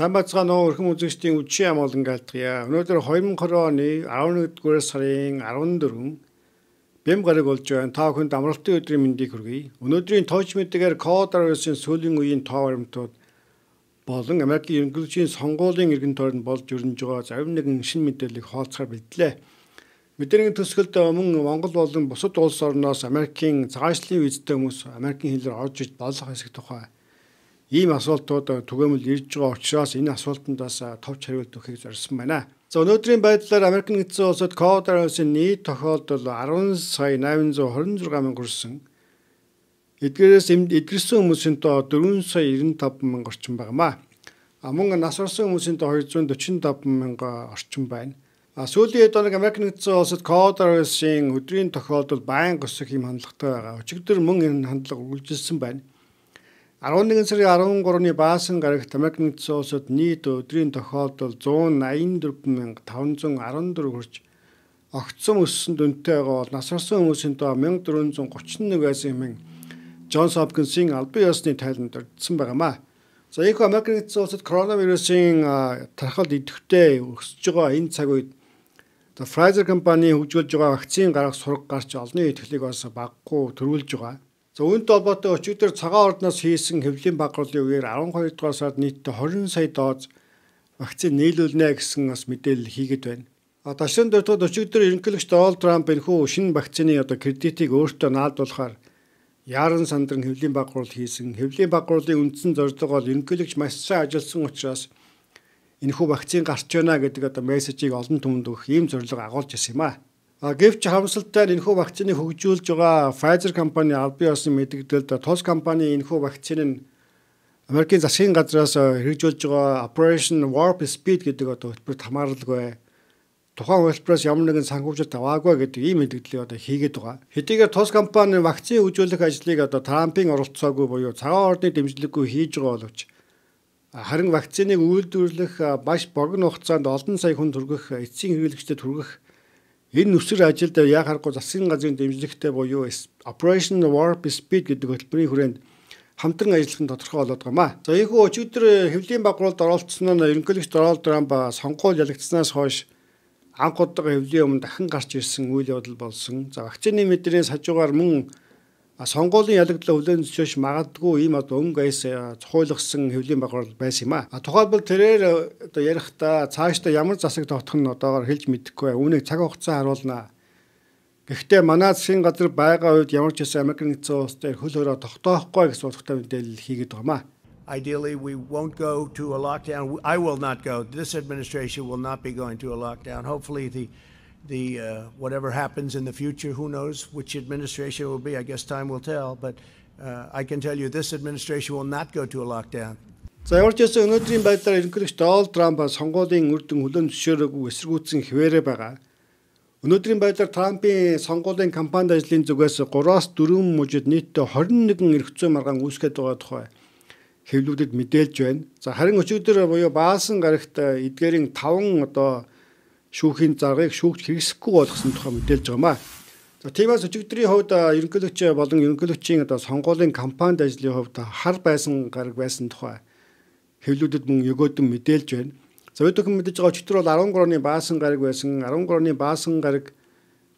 Сайн бацгаана уу өрхөн үзэгчдийн үдшийн амгалан галтгая. Өнөөдөр 2020 оны 11-р сарын 14 бэм гараг болж байна. Та бүхэнд амралтын өдрийн мэндийг хүргэе. Өнөөдрийн тооч мэдээгээр COVID-19 сүүлийн үеийн тоо баримтууд болон Америкийн ерөнхийлөгчийн сонгуулийн иргэн тойронд болж өрнөж байгаа зарим нэгэн шин мэдээллийг хаалцахаар бэлдлээ. Мэдээний төсгөлд мөн Монгол болон бусад улс орноос Америкийн цагаачлалын визтэй хүмүүс Америкийн хэлээр орж иж болох хэсэг тухай ийм асуултууд түгээмэл ирж байгаа учраас энэ асуултандаас товч хариулт өгөхийг зорьсон байна. За өнөөдрийн байдлаар Америк нэгдсэн улсад COVID-19 нийт тохиолдол 10 сая 826 мянга хүрсэн. Эдгээрээс эдгэрсэн хүмүүсийн тоо 4 сая 95 мянга орчим байнамаа. А мөн нас орсон хүмүүсийн тоо 245 мянга орчим байна. А сүүлийн хэд хоног Америк нэгдсэн улсад COVID-19 өдрийн тохиолдол байнга өсөх юм хандлагатай байгаа. Өчигдөр мөн энэ хандлага үргэлжилсэн байна. 11 сарын 13-ны баасан гарагт Америк нэгдсэн улсад нийт өдрийн тохиолдол 184514 хүрч огцсон өссөн дүнтэй байгаа бол нас орсон хүмүүсийн тоо 1431 байсан юм. Джонс Хопкинсийн албан ёсны тайланд дурдсан байнамаа. За их Америк нэгдсэн улсад коронавирусын тархалт идэвхтэй өсөж байгаа энэ цаг үед Pfizer компани хөгжүүлж байгаа вакцины гарах сураг гарч олонний итгэлийг бас баггүй төрүүлж байгаа. За үүнтэй холбоотой өчигдөр цагаан ордноос хийсэн хэвлэлийн багруулгын үеэр 12 дугаар сард нийтдээ 20 сая дооз вакцин нийлүүлнэ гэсэн бас мэдээлэл хийгээд байна. А дашин дөрөвд өчигдөр ерөнхийлөгч Дональд Трамп энэхүү шинэ вакцины одоо кредитийг өөртөө наалдуулахаар Яран сандран хэвлэлийн багруулалт хийсэн. Хэвлэлийн багруулалтын үндсэн зорилго бол ерөнхийлөгч маш сайн ажилласан учраас энэхүү вакцин гарч байна гэдэг одоо мессежийг олон түмэнд өгөх ийм зорилго агуулж ирсэн юм аа. Гэвч харамсалтай нь энэхүү вакциныг хөгжүүлж байгаа Pfizer компани албан ёсны мэдээлэлд тус компани энэхүү вакцины нь Америкийн засгийн газраас хэрэгжүүлж байгаа Operation Warp Speed гэдэг одоо хөтөлбөрт хамааралгүй тухайн хөтөлбөрөөс ямар нэгэн санхүүжилт аваагүй гэдэг ийм мэдээлэл одоо хийгээд байгаа. Хэдийгээр тус компани вакцины хөгжүүлэх ажлыг одоо Трампын оролцоогүй буюу цагаан ордны дэмжлэггүй хийж байгаа боловч харин вакциныг үйлдвэрлэх маш богино хугацаанд олон сая хүн төргөх эцсийн хэрэглэгчдэд хүргэх Энэ нүсэр ажилд яг харахгүй засгийн газрын дэмжлэгтэй буюу Operation Warp Speed гэдэг хөтөлбөрийн хүрээнд хамтран ажиллах нь тодорхой болоод байгаамаа. За ийхүү өчигдөр хэвлийн багруулалд оролцсон нь ерөнхийлөгч Дональд Трамп сонгуул ялагдсанаас хойш анх удаа хэвлийн өмнө дахин гарч ирсэн үйл явдал болсон. За вакцины мэдрийн сажуугаар мөн сонгуулийн ялагдлаа хүлээн зөвшөөрч магадгүй ийм одоо өнгө аяс цохиулгсан хэвлийн багвар байсан юм а. Тухайлбал тэрээр одоо ярихдаа цаашдаа ямар засаг тогтох нь одоогоор хэлж мэдэхгүй. Үүнийг цаг хугацаа харуулнаа. Гэхдээ манай засгийн газар байгаа үед ямар ч хэсэг Америк нэгдсэн улс дээр хөл хөрөө тогтоохгүй гэсэн утгатай мэдээлэл хийгээд байгаа юм а. Ideally, we won't go to a lockdown. I will not go. This administration will not be going to a lockdown. Hopefully, the the uh, whatever happens in the future, who knows which administration will be? I guess time will tell. But uh, I can tell you this administration will not go to a lockdown. За ямар ч байсан өнөөдрийн байдлаар ерөнхийлөгч Дональд Трамп сонгуулийн үр дүн хүлээн зөвшөөрөөгүй эсэргүүцсэн хിവэрэ байгаа. Өнөөдрийн байдлаар Трампын сонгуулийн кампанид ажлын зүгээс 3-аас 4 мужид нийтдээ 21 эрх зүйн маргаан үүсгэж байгаа тухай хэвлүүдэд мэдээлж байна. За харин өчигдөр буюу баасан гарагт эдгээрийн 5 одоо шүүхийн заргыг шүүгч хэрэгсэхгүй болгосон тухай мэдээлж байгаамаа. За тиймээс өчигдрийн хувьд ерөнхийлөгч болон ерөнхийлөгчийн одоо сонгуулийн кампанид ажлын хувьд хар байсан гараг байсан тухай хэвлүүдэд мөн өгөөдөн мэдээлж байна. За өдөрхөн мэдэж байгаа өчтөр бол 13-ны баасан гараг байсан. 13-ны баасан гараг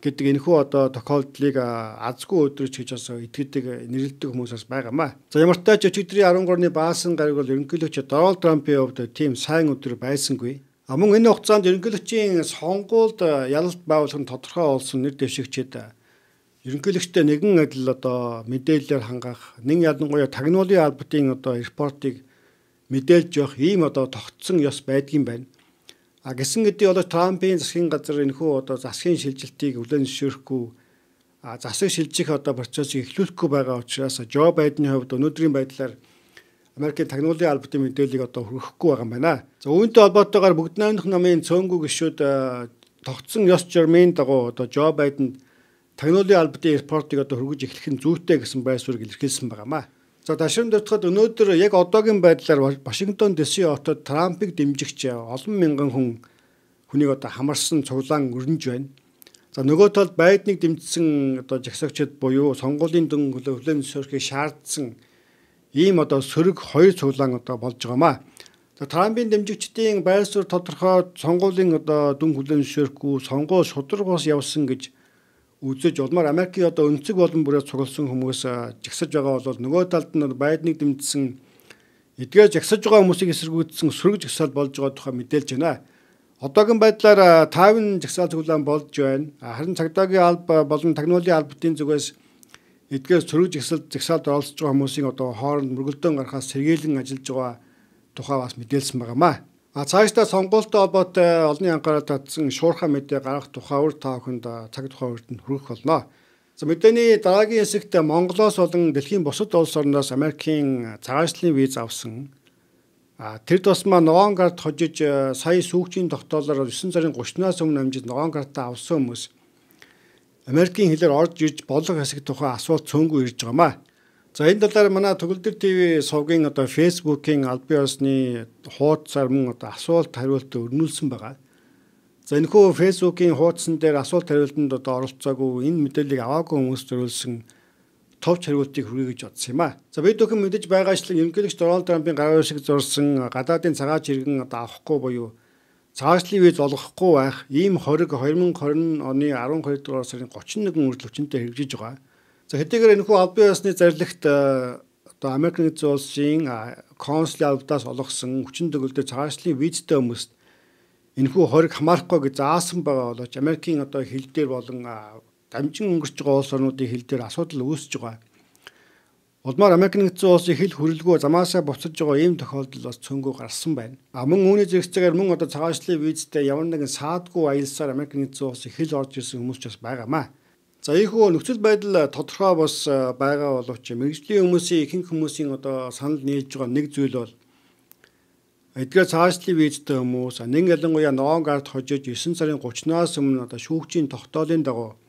гэдэг энэхүү одоо тохиолдлыг азгүй өдрөж гэж бас итгэдэг нэрлэдэг хүмүүсээс байгаамаа. За ямар ч өчигдрийн 13-ны баасан гараг бол ерөнхийлөгч Дональд Трампын хувьд тийм сайн өдөр байсангүй. А мөн энэ хугацаанд ерөнхийлөгчийн сонгуульд ялалт байгуулах нь тодорхой болсон нэр дэвшигчэд ерөнхийлөгчтэй нэгэн адил одоо мэдээлэлээр хангах, нэг ялангуяа тагнуулын албатын одоо репортыг мэдээлж явах ийм одоо тогтсон ёс байдгийн байна. А гисэн гэдий бол Трампын засгийн газар энэхүү одоо засгийн шилжилтийг хүлээн зөвшөөрөхгүй засаг шилжих одоо процессыг эхлүүлэхгүй байгаа учраас Жо Байдны хувьд өнөөдрийн байдлаар Америкийн тагнуулын албатын мэдээллийг одоо хүргэхгүй байгаа юм байна. За үүнтэй холбоотойгоор бүгд найрамдах намын цөөнгүү гишүүд э, тогтсон ёс журмын дагуу одоо Жо Байденд тагнуулын албатын репортыг одоо хүргэж эхлэх нь зүйтэй гэсэн байр суурийг илэрхийлсэн байгаамаа. За дашин дөртөхөд өнөөдөр яг одоогийн байдлаар Вашингтон дэсийн хотод Трампыг дэмжигч олон мянган хүн хүнийг одоо хамарсан цуглаан өрнөж байна. За нөгөө талд Байдныг дэмжсэн одоо жагсагчид буюу сонгуулийн дүн хөлөө хүлээн зөвшөөрөхийг шаардсан ийм одоо сөрөг хоёр цуглаан одоо болж байгаамаа. За Трампын дэмжигчдийн байр суурь тодорхой сонгуулийн одоо дүн хүлээн зөвшөөрөхгүй сонгуул шударгаас явсан гэж үзэж улмаар Америкийн одоо өнцөг болон бүрээ цугласан хүмүүс жагсаж байгаа бол нөгөө талд нь Байдныг дэмжсэн эдгээр жагсаж байгаа хүмүүсийг эсэргүүцсэн сөрөг жагсаал болж байгаа тухай мэдээлж байна. Одоогийн байдлаар 5 жагсаал цуглаан болж байна. Харин цагдаагийн алба болон тагнуулын албатын зүгээс эдгээр сөрөг жагсаал жагсаалд оролцож байгаа хүмүүсийн одоо хооронд мөргөлдөөн гарахаас сэргийлэн ажиллаж байгаа тухай бас мэдээлсэн байгаамаа. А цаашдаа сонгуультай холбоотой олонний анхаарал татсан шуурхай мэдээ гаргах тухай өөр та бүхэнд цаг тухай үрдэнд хүргэх болно. За мэдээний дараагийн хэсэгт Монголоос болон дэлхийн бусад улс орноос Америкийн цагаачлалын виз авсан. А тэр тусмаа ногоон карт хожиж сая сүүгчийн тогтоолоор 9 сарын 30-наас өмнө амжиж ногоон картаа авсан хүмүүс Америкийн хэлээр орж ирж болох хэсэг тухай асуулт цөөнгүй ирж байгаамаа. За энэ талаар манай Төгөлдөр ТV сувгийн одоо Facebook-ийн албан ёсны хуудасаар мөн одоо асуулт хариулт өрнүүлсэн байгаа. За энэхүү Facebook-ийн хуудсан дээр асуулт хариултанд одоо оролцоогүй энэ мэдээллийг аваагүй хүмүүс зориулсан товч хариултыг хүргэе гэж бодсон юм а. За бид бүхэн мэдэж байгаачлан ерөнхийлөгч Дональд Трампын гараа шиг зурсан гадаадын цагаач иргэн одоо авахгүй буюу цаашлын виз олгохгүй байх ийм хориг 2020 оны 12 дугаар сарын 31 хүртэл хүчинтэй хэрэгжиж байгаа. За хэдийгээр энэхүү албан ёсны зарлагт э, одоо Америк нэгдсэн улсын консулын албадаас олгосон хүчин төгөлдөр цаашлын визтэй хүмүүст энэхүү хориг хамаарахгүй гэж заасан байгаа боловч Америкийн одоо хил дээр болон дамжин өнгөрч байгаа улс орнуудын хил дээр асуудал үүсэж байгаа. Улмаар Америк нэгдсэн улсын хил хөрөлгөө замаасаа буцаж байгаа ийм тохиолдол бас цөөнгөө гарсан байна. А мөн үүний зэрэгцээгээр мөн одоо цагаачлалын визтэй ямар нэгэн саадгүй аялсаар Америк нэгдсэн улсын хил орж ирсэн хүмүүс ч бас байгаамаа. За ийхүү нөхцөл байдал тодорхой бас байгаа боловч мэрэгжлийн хүмүүсийн ихэнх хүмүүсийн одоо санал нийлж байгаа нэг зүйл бол эдгээр цаашлын визтэй хүмүүс нэг ялангуяа ногоон гард хожиж 9 сарын 30-наас өмнө одоо шүүгчийн тогтоолын дагуу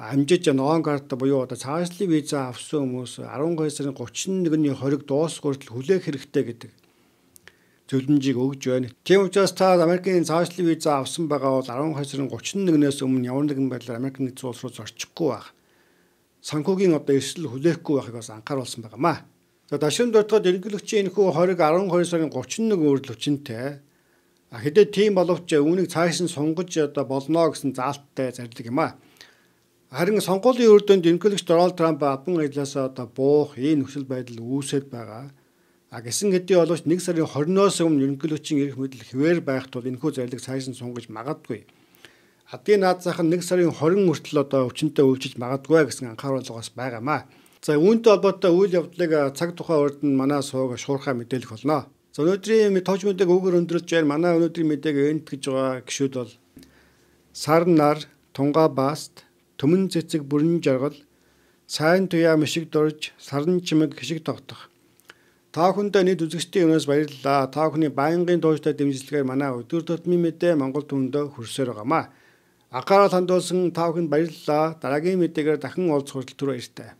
амжиж ногоон карт буюу одоо цаашлын виза авсан хүмүүс 12 сарын 31-ний 20-г дуусах хүртэл хүлээх хэрэгтэй гэдэг зөвлөмжийг өгж байна. Тийм учраас та Америкийн цаашлын виза авсан байгаа бол 12 сарын 31-ээс өмнө ямар нэгэн байдлаар Америк нэгдсэн улс руу зорчихгүй байх. Санхүүгийн одоо эрсдэл хүлээхгүй байхыг бас анхааруулсан байнамаа. За дашин дуртад эргэлэгчийн энэхүү 20 12 сарын 31 хүртэл хүчинтэй. Хэдээ тийм боловч үүнийг цааш нь сунгаж одоо болно гэсэн заалттай зарлиг юм а. Харин сонгуулийн үрдэнд эргэлэгч Дональд Трамп абан ажилласаа одоо буух ийм нөхцөл байдал үүсэт байгаа. А гисэн хэдий боловч 1 сарын 20-оос өмнө ерөнхийлөгчийн эрх мэдэл хിവэр байх тул энэхүү зарлиг цаашин сунгаж магадгүй. Адгийн наад зах нь 1 сарын 20 хүртэл одоо өвчнөд өвчиж магадгүй гэсэн анхааруулгаас байгаамаа. За үүнтэй холбоотой үйл явдлыг цаг тухайн урд нь манай сууг шуурхаа мэдээлэх болно. За өнөөдрийн товч мэдээг өгөр өндөрлж байна. Манай өнөөдрийн мэдээг энт гэж байгаа гişүүд бол сарн нар, тунга бааст, төмөн цэцэг бүрэн жаргал, сайн туяа мишиг дурж, сарн чимэг хишиг тогтох Та бүхэндээ нийт үзэгчдийн өмнөөс баярлалаа. Та бүхний байнгын тууштай дэмжлэгээр манай өдөр тутмын мэдээ Монгол түмэндээ хүрсээр байгаамаа. Агаараа тандуулсан та бүхэнд баярлалаа. Дараагийн мэдээгээр дахин уулзах хүртэл түр баяртай.